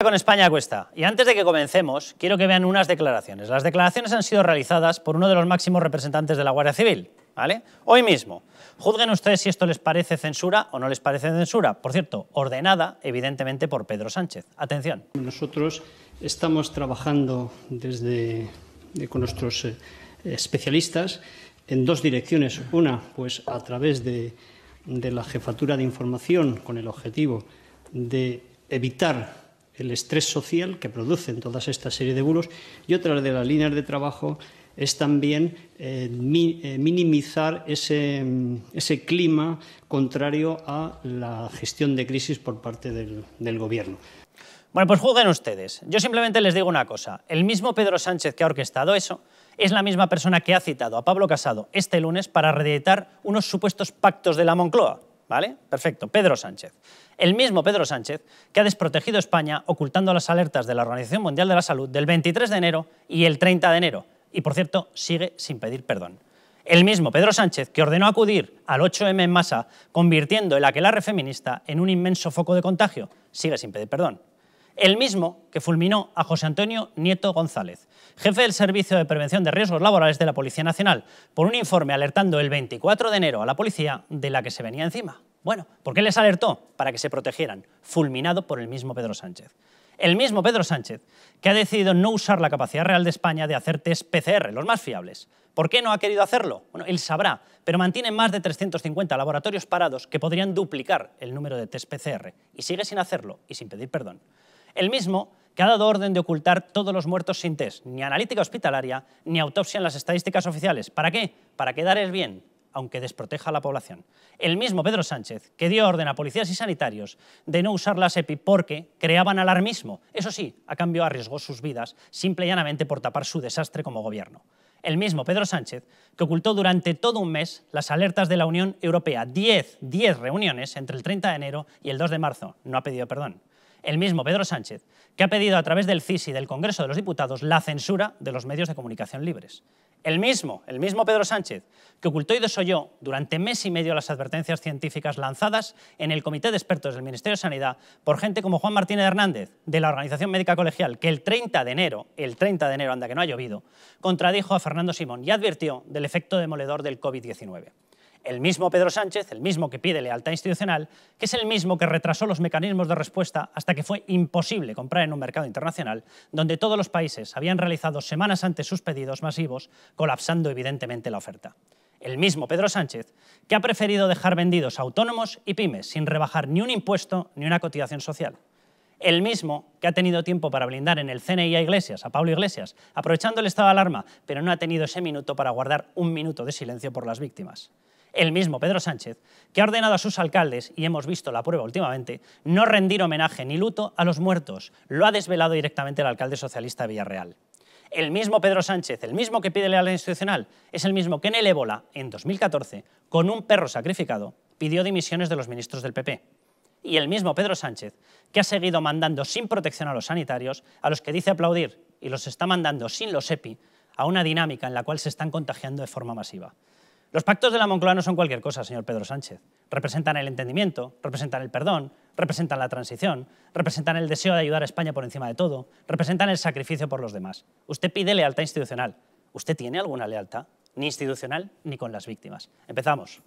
con España cuesta. Y antes de que comencemos, quiero que vean unas declaraciones. Las declaraciones han sido realizadas por uno de los máximos representantes de la Guardia Civil, ¿vale? Hoy mismo. Juzguen ustedes si esto les parece censura o no les parece censura. Por cierto, ordenada, evidentemente, por Pedro Sánchez. Atención. Nosotros estamos trabajando desde con nuestros eh, especialistas en dos direcciones. Una, pues a través de, de la jefatura de información con el objetivo de evitar el estrés social que producen toda esta serie de bulos y otra de las líneas de trabajo es también eh, eh, minimizar ese, ese, clima contrario a la gestión de crisis por parte del, del Gobierno. Bueno, pues juzguen ustedes. Yo simplemente les digo una cosa. El mismo Pedro Sánchez que ha orquestado eso es la misma persona que ha citado a Pablo Casado este lunes para reeditar unos supuestos pactos de la Moncloa. ¿Vale? Perfecto. Pedro Sánchez. El mismo Pedro Sánchez que ha desprotegido España ocultando las alertas de la Organización Mundial de la Salud del 23 de enero y el 30 de enero. Y, por cierto, sigue sin pedir perdón. El mismo Pedro Sánchez que ordenó acudir al 8M en masa, convirtiendo el aquelarre feminista en un inmenso foco de contagio, sigue sin pedir perdón el mismo que fulminó a José Antonio Nieto González, jefe del Servicio de Prevención de Riesgos Laborales de la Policía Nacional, por un informe alertando el 24 de enero a la policía de la que se venía encima. Bueno, ¿por qué les alertó? Para que se protegieran, fulminado por el mismo Pedro Sánchez. El mismo Pedro Sánchez, que ha decidido no usar la capacidad real de España de hacer test PCR, los más fiables. ¿Por qué no ha querido hacerlo? Bueno, él sabrá, pero mantiene más de 350 laboratorios parados que podrían duplicar el número de test PCR y sigue sin hacerlo y sin pedir perdón. El mismo que ha dado orden de ocultar todos los muertos sin test, ni analítica hospitalaria, ni autopsia en las estadísticas oficiales. ¿Para qué? Para quedar el bien, aunque desproteja a la población. El mismo Pedro Sánchez, que dio orden a policías y sanitarios de no usar la SEPI porque creaban alarmismo. Eso sí, a cambio arriesgó sus vidas, simple y llanamente por tapar su desastre como gobierno. El mismo Pedro Sánchez, que ocultó durante todo un mes las alertas de la Unión Europea. Diez, diez reuniones entre el 30 de enero y el 2 de marzo. No ha pedido perdón el mismo Pedro Sánchez, que ha pedido a través del CIS y del Congreso de los Diputados la censura de los medios de comunicación libres. El mismo, el mismo Pedro Sánchez, que ocultó y desoyó durante mes y medio las advertencias científicas lanzadas en el Comité de Expertos del Ministerio de Sanidad por gente como Juan Martínez Hernández, de la Organización Médica Colegial, que el 30 de enero, el 30 de enero, anda que no ha llovido, contradijo a Fernando Simón y advirtió del efecto demoledor del COVID-19 el mismo Pedro Sánchez, el mismo que pide lealtad institucional, que es el mismo que retrasó los mecanismos de respuesta hasta que fue imposible comprar en un mercado internacional, donde todos los países habían realizado semanas antes sus pedidos masivos, colapsando evidentemente la oferta. El mismo Pedro Sánchez, que ha preferido dejar vendidos autónomos y pymes sin rebajar ni un impuesto ni una cotización social. El mismo que ha tenido tiempo para blindar en el CNI a Iglesias, a Pablo Iglesias, aprovechando el estado de alarma, pero no ha tenido ese minuto para guardar un minuto de silencio por las víctimas el mismo Pedro Sánchez, que ha ordenado a sus alcaldes, y hemos visto la prueba últimamente, no rendir homenaje ni luto a los muertos. Lo ha desvelado directamente el alcalde socialista de Villarreal. El mismo Pedro Sánchez, el mismo que pide lealtad institucional, es el mismo que en el ébola, en 2014, con un perro sacrificado, pidió dimisiones de los ministros del PP. Y el mismo Pedro Sánchez, que ha seguido mandando sin protección a los sanitarios, a los que dice aplaudir, y los está mandando sin los EPI, a una dinámica en la cual se están contagiando de forma masiva. Los pactos de la Moncloa no son cualquier cosa, señor Pedro Sánchez. Representan el entendimiento, representan el perdón, representan la transición, representan el deseo de ayudar a España por encima de todo, representan el sacrificio por los demás. Usted pide lealtad institucional. ¿Usted tiene alguna lealtad? Ni institucional ni con las víctimas. Empezamos.